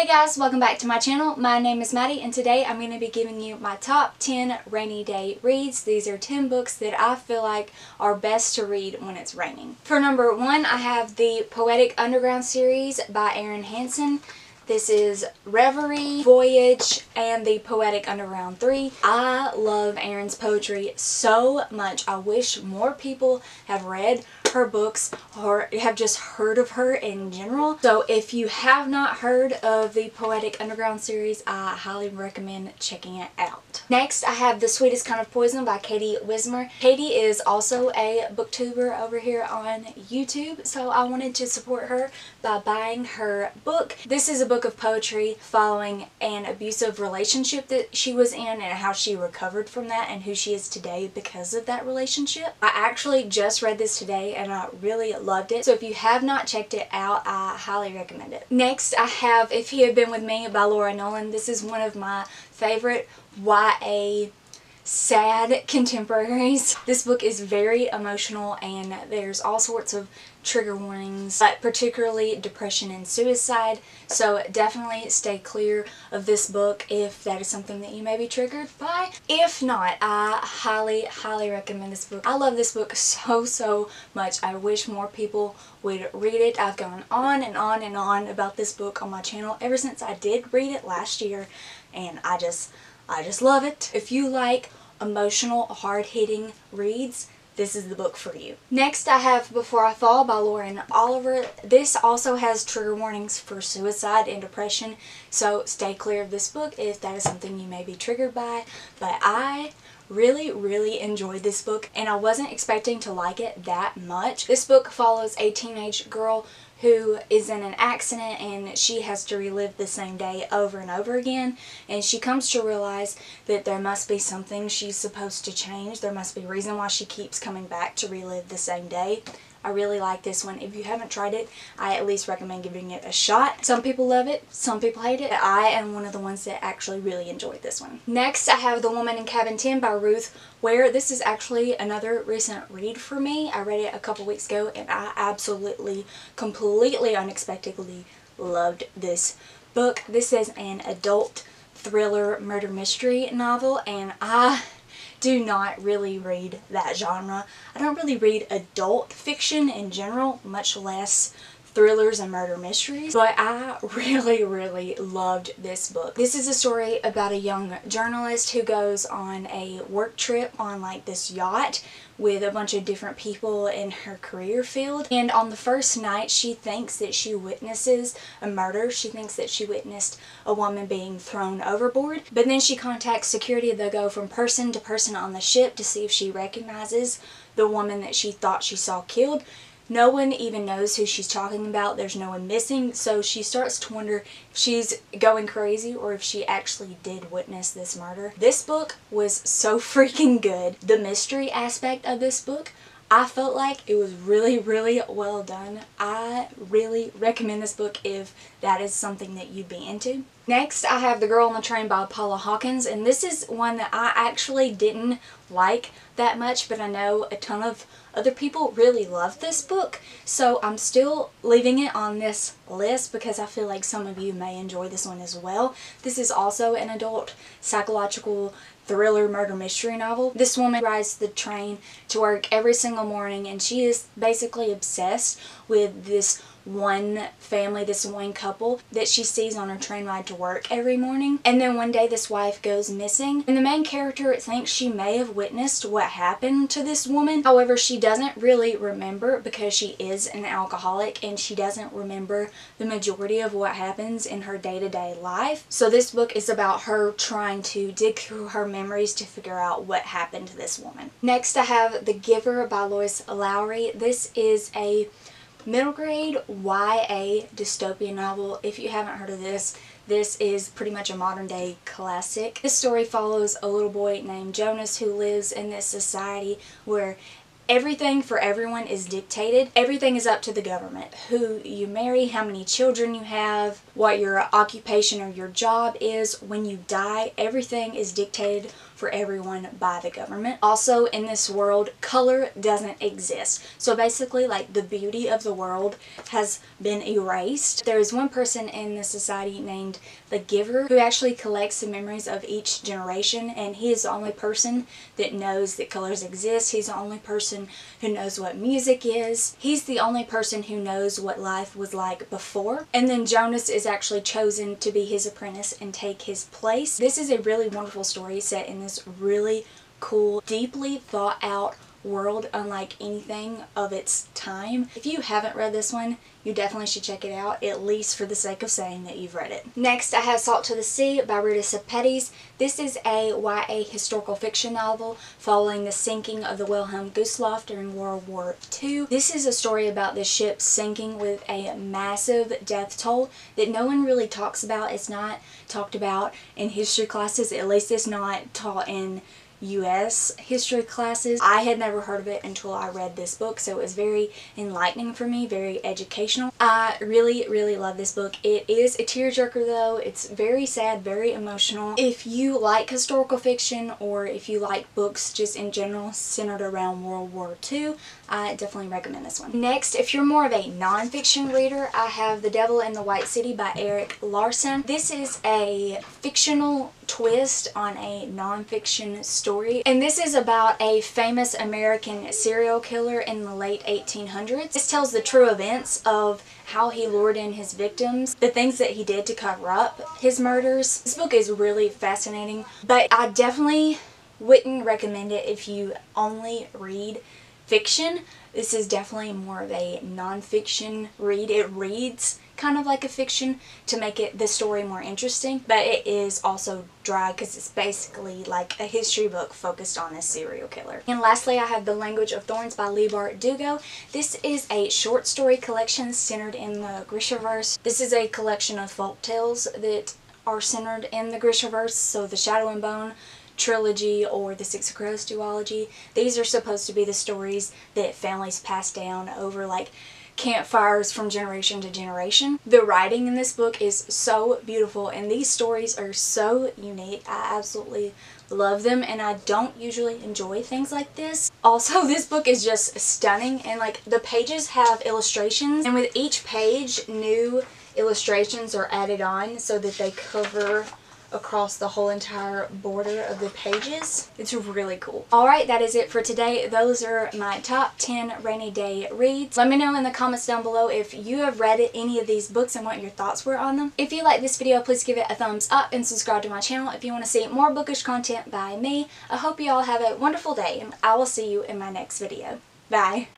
Hey guys, welcome back to my channel. My name is Maddie and today I'm going to be giving you my top 10 rainy day reads. These are 10 books that I feel like are best to read when it's raining. For number one, I have the Poetic Underground series by Erin Hanson. This is Reverie, Voyage, and the Poetic Underground 3. I love Erin's poetry so much. I wish more people have read her books or have just heard of her in general. So if you have not heard of the Poetic Underground series, I highly recommend checking it out. Next, I have The Sweetest Kind of Poison by Katie Wismer. Katie is also a booktuber over here on YouTube, so I wanted to support her by buying her book. This is a book of poetry following an abusive relationship that she was in and how she recovered from that and who she is today because of that relationship. I actually just read this today and I really loved it. So if you have not checked it out, I highly recommend it. Next, I have If He Had Been With Me by Laura Nowlin. This is one of my favorite YA sad contemporaries. This book is very emotional and there's all sorts of trigger warnings, but particularly depression and suicide. So definitely stay clear of this book if that is something that you may be triggered by. If not, I highly, highly recommend this book. I love this book so, so much. I wish more people would read it. I've gone on and on and on about this book on my channel ever since I did read it last year and I just I just love it. If you like emotional, hard-hitting reads, this is the book for you. Next I have Before I Fall by Lauren Oliver. This also has trigger warnings for suicide and depression, so stay clear of this book if that is something you may be triggered by. But I really, really enjoyed this book and I wasn't expecting to like it that much. This book follows a teenage girl who is in an accident and she has to relive the same day over and over again and she comes to realize that there must be something she's supposed to change. There must be a reason why she keeps coming back to relive the same day. I really like this one. If you haven't tried it, I at least recommend giving it a shot. Some people love it, some people hate it. I am one of the ones that actually really enjoyed this one. Next, I have The Woman in Cabin 10 by Ruth Ware. This is actually another recent read for me. I read it a couple weeks ago and I absolutely, completely unexpectedly loved this book. This is an adult thriller murder mystery novel and I do not really read that genre. I don't really read adult fiction in general, much less thrillers and murder mysteries, but I really, really loved this book. This is a story about a young journalist who goes on a work trip on like this yacht with a bunch of different people in her career field. And on the first night, she thinks that she witnesses a murder. She thinks that she witnessed a woman being thrown overboard. But then she contacts security. They go from person to person on the ship to see if she recognizes the woman that she thought she saw killed. No one even knows who she's talking about. There's no one missing. So she starts to wonder if she's going crazy or if she actually did witness this murder. This book was so freaking good. The mystery aspect of this book I felt like it was really, really well done. I really recommend this book if that is something that you'd be into. Next, I have The Girl on the Train by Paula Hawkins, and this is one that I actually didn't like that much, but I know a ton of other people really love this book, so I'm still leaving it on this list because I feel like some of you may enjoy this one as well. This is also an adult psychological thriller murder mystery novel. This woman rides the train to work every single morning and she is basically obsessed with this one family, this one couple that she sees on her train ride to work every morning. And then one day this wife goes missing and the main character thinks she may have witnessed what happened to this woman. However, she doesn't really remember because she is an alcoholic and she doesn't remember the majority of what happens in her day-to-day -day life. So this book is about her trying to dig through her memories to figure out what happened to this woman. Next I have The Giver by Lois Lowry. This is a middle grade YA dystopian novel. If you haven't heard of this, this is pretty much a modern day classic. This story follows a little boy named Jonas who lives in this society where everything for everyone is dictated. Everything is up to the government. Who you marry, how many children you have, what your occupation or your job is. When you die, everything is dictated for everyone by the government. Also, in this world, color doesn't exist. So basically, like the beauty of the world has been erased. There is one person in the society named the Giver who actually collects the memories of each generation, and he is the only person that knows that colors exist. He's the only person who knows what music is. He's the only person who knows what life was like before. And then Jonas is actually chosen to be his apprentice and take his place. This is a really wonderful story set in this really cool, deeply thought out world unlike anything of its time. If you haven't read this one, you definitely should check it out, at least for the sake of saying that you've read it. Next, I have Salt to the Sea by Ruta Sepetys. This is a YA historical fiction novel following the sinking of the Wilhelm Gustloff during World War II. This is a story about the ship sinking with a massive death toll that no one really talks about. It's not talked about in history classes, at least it's not taught in U.S. history classes. I had never heard of it until I read this book, so it was very enlightening for me, very educational. I really, really love this book. It is a tearjerker though. It's very sad, very emotional. If you like historical fiction or if you like books just in general centered around World War II, I definitely recommend this one. Next, if you're more of a nonfiction reader, I have The Devil in the White City by Erik Larson. This is a fictional twist on a nonfiction story. And this is about a famous American serial killer in the late 1800s. This tells the true events of how he lured in his victims, the things that he did to cover up his murders. This book is really fascinating, but I definitely wouldn't recommend it if you only read fiction. This is definitely more of a nonfiction read. It reads kind of like a fiction to make it the story more interesting, but it is also dry because it's basically like a history book focused on a serial killer. And lastly, I have The Language of Thorns by Leigh Bardugo. This is a short story collection centered in the Grishaverse. This is a collection of folk tales that are centered in the Grishaverse, so the Shadow and Bone trilogy or the Six of Crows duology. These are supposed to be the stories that families pass down over like campfires from generation to generation. The writing in this book is so beautiful and these stories are so unique. I absolutely love them and I don't usually enjoy things like this. Also, this book is just stunning and like the pages have illustrations and with each page new illustrations are added on so that they cover across the whole entire border of the pages. It's really cool. Alright, that is it for today. Those are my top 10 rainy day reads. Let me know in the comments down below if you have read any of these books and what your thoughts were on them. If you like this video, please give it a thumbs up and subscribe to my channel if you want to see more bookish content by me. I hope you all have a wonderful day and I will see you in my next video. Bye.